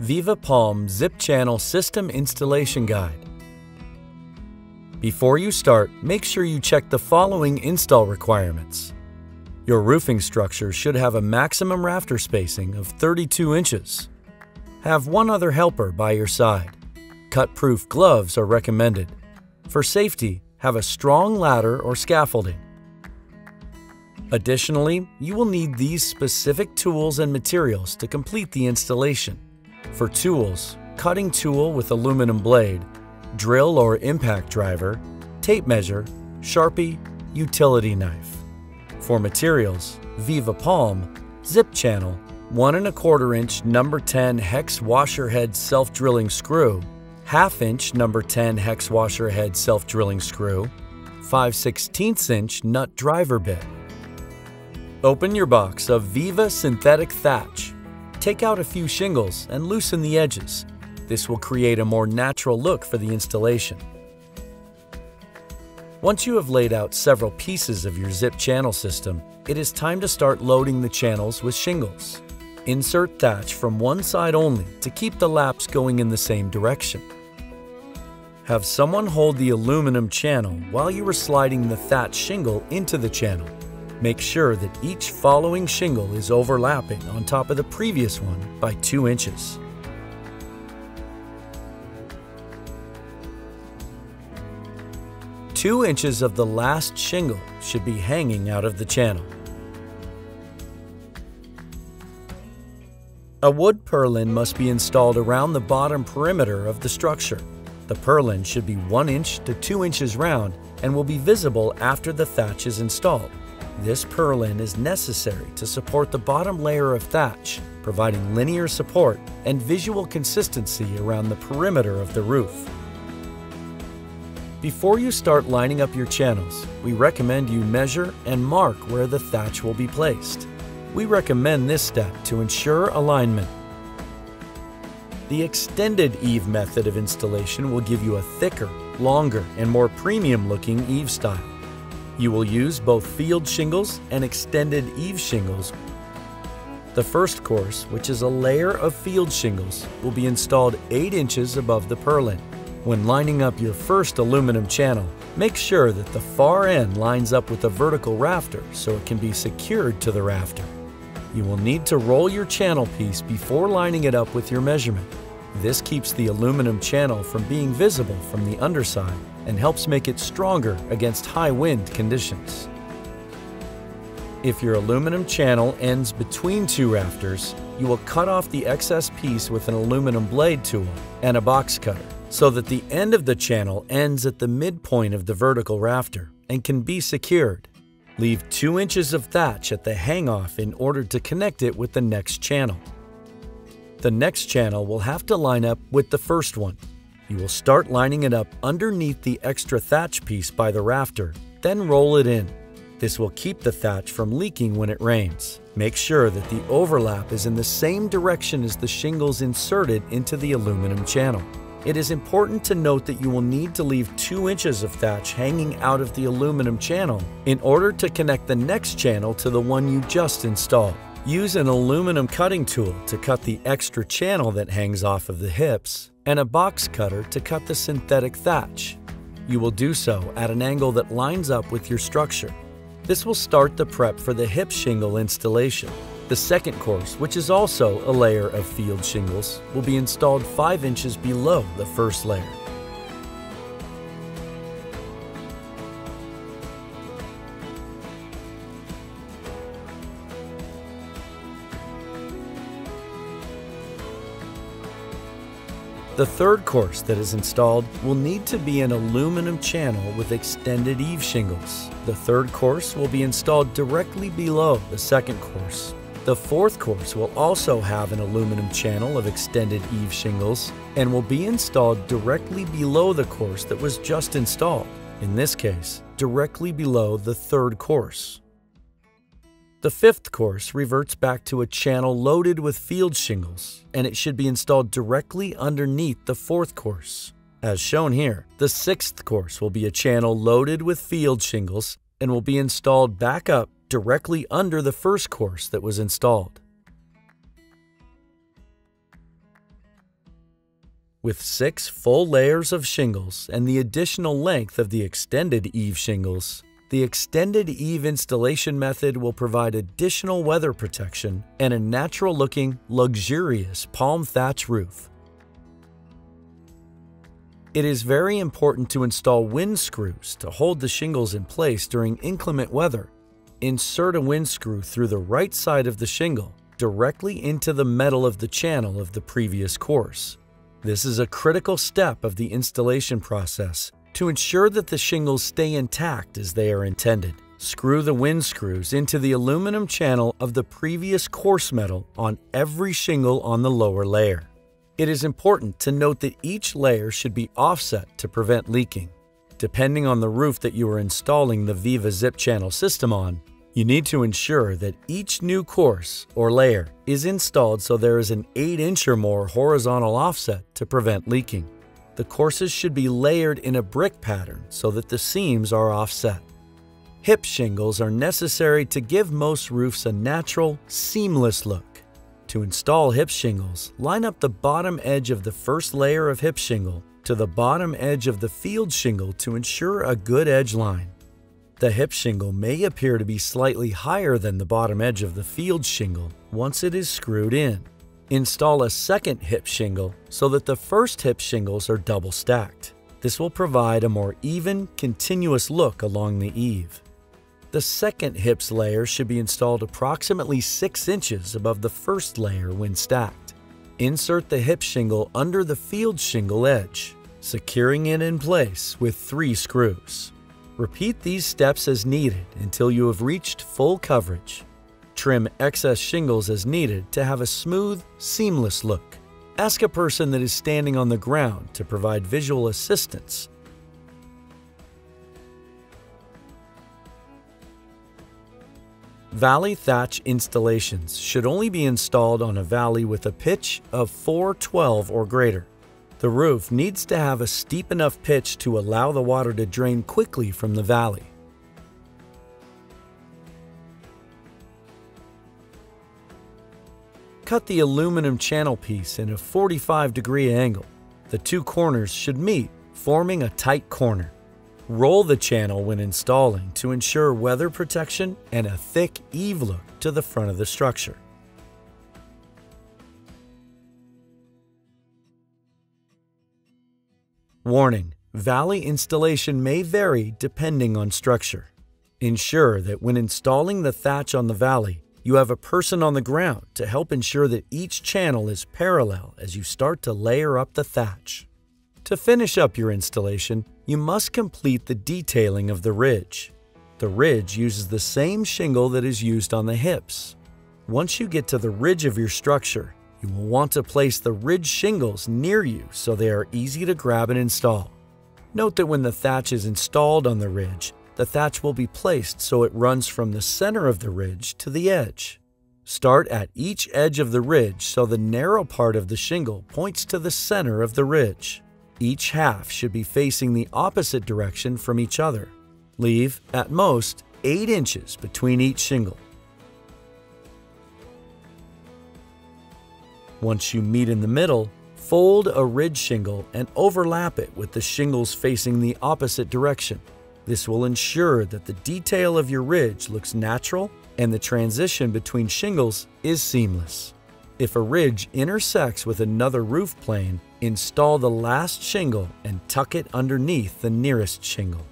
Viva Palm Zip Channel System Installation Guide. Before you start, make sure you check the following install requirements. Your roofing structure should have a maximum rafter spacing of 32 inches. Have one other helper by your side. Cut-proof gloves are recommended. For safety, have a strong ladder or scaffolding. Additionally, you will need these specific tools and materials to complete the installation. For tools, cutting tool with aluminum blade, drill or impact driver, tape measure, sharpie, utility knife. For materials, Viva Palm, zip channel, 1 and a quarter inch number 10 hex washer head self-drilling screw, half inch number 10 hex washer head self-drilling screw, 5 16 inch nut driver bit, Open your box of Viva Synthetic Thatch. Take out a few shingles and loosen the edges. This will create a more natural look for the installation. Once you have laid out several pieces of your zip channel system, it is time to start loading the channels with shingles. Insert thatch from one side only to keep the laps going in the same direction. Have someone hold the aluminum channel while you are sliding the thatch shingle into the channel. Make sure that each following shingle is overlapping on top of the previous one by 2 inches. Two inches of the last shingle should be hanging out of the channel. A wood purlin must be installed around the bottom perimeter of the structure. The purlin should be 1 inch to 2 inches round and will be visible after the thatch is installed. This purlin is necessary to support the bottom layer of thatch, providing linear support and visual consistency around the perimeter of the roof. Before you start lining up your channels, we recommend you measure and mark where the thatch will be placed. We recommend this step to ensure alignment. The extended eave method of installation will give you a thicker, longer, and more premium looking eave style. You will use both field shingles and extended eave shingles. The first course, which is a layer of field shingles, will be installed 8 inches above the purlin. When lining up your first aluminum channel, make sure that the far end lines up with the vertical rafter so it can be secured to the rafter. You will need to roll your channel piece before lining it up with your measurement. This keeps the aluminum channel from being visible from the underside and helps make it stronger against high wind conditions. If your aluminum channel ends between two rafters, you will cut off the excess piece with an aluminum blade tool and a box cutter so that the end of the channel ends at the midpoint of the vertical rafter and can be secured. Leave 2 inches of thatch at the hang-off in order to connect it with the next channel. The next channel will have to line up with the first one you will start lining it up underneath the extra thatch piece by the rafter, then roll it in. This will keep the thatch from leaking when it rains. Make sure that the overlap is in the same direction as the shingles inserted into the aluminum channel. It is important to note that you will need to leave 2 inches of thatch hanging out of the aluminum channel in order to connect the next channel to the one you just installed. Use an aluminum cutting tool to cut the extra channel that hangs off of the hips and a box cutter to cut the synthetic thatch. You will do so at an angle that lines up with your structure. This will start the prep for the hip shingle installation. The second course, which is also a layer of field shingles, will be installed 5 inches below the first layer. The third course that is installed will need to be an aluminum channel with extended eave shingles. The third course will be installed directly below the second course. The fourth course will also have an aluminum channel of extended eave shingles and will be installed directly below the course that was just installed, in this case, directly below the third course. The fifth course reverts back to a channel loaded with field shingles, and it should be installed directly underneath the fourth course. As shown here, the sixth course will be a channel loaded with field shingles and will be installed back up directly under the first course that was installed. With six full layers of shingles and the additional length of the extended eave shingles, the extended eave installation method will provide additional weather protection and a natural looking, luxurious palm thatch roof. It is very important to install wind screws to hold the shingles in place during inclement weather. Insert a wind screw through the right side of the shingle directly into the metal of the channel of the previous course. This is a critical step of the installation process to ensure that the shingles stay intact as they are intended. Screw the wind screws into the aluminum channel of the previous course metal on every shingle on the lower layer. It is important to note that each layer should be offset to prevent leaking. Depending on the roof that you are installing the Viva Zip channel system on, you need to ensure that each new course or layer is installed so there is an 8 inch or more horizontal offset to prevent leaking. The courses should be layered in a brick pattern so that the seams are offset. Hip shingles are necessary to give most roofs a natural, seamless look. To install hip shingles, line up the bottom edge of the first layer of hip shingle to the bottom edge of the field shingle to ensure a good edge line. The hip shingle may appear to be slightly higher than the bottom edge of the field shingle once it is screwed in. Install a second hip shingle so that the first hip shingles are double stacked. This will provide a more even, continuous look along the eave. The second hips layer should be installed approximately 6 inches above the first layer when stacked. Insert the hip shingle under the field shingle edge, securing it in place with three screws. Repeat these steps as needed until you have reached full coverage. Trim excess shingles as needed to have a smooth, seamless look. Ask a person that is standing on the ground to provide visual assistance Valley thatch installations should only be installed on a valley with a pitch of 412 or greater. The roof needs to have a steep enough pitch to allow the water to drain quickly from the valley. Cut the aluminum channel piece in a 45 degree angle. The two corners should meet, forming a tight corner. Roll the channel when installing to ensure weather protection and a thick eave look to the front of the structure. Warning, valley installation may vary depending on structure. Ensure that when installing the thatch on the valley, you have a person on the ground to help ensure that each channel is parallel as you start to layer up the thatch. To finish up your installation, you must complete the detailing of the ridge. The ridge uses the same shingle that is used on the hips. Once you get to the ridge of your structure, you will want to place the ridge shingles near you so they are easy to grab and install. Note that when the thatch is installed on the ridge, the thatch will be placed so it runs from the center of the ridge to the edge. Start at each edge of the ridge so the narrow part of the shingle points to the center of the ridge. Each half should be facing the opposite direction from each other. Leave, at most, 8 inches between each shingle. Once you meet in the middle, fold a ridge shingle and overlap it with the shingles facing the opposite direction. This will ensure that the detail of your ridge looks natural and the transition between shingles is seamless. If a ridge intersects with another roof plane, install the last shingle and tuck it underneath the nearest shingle.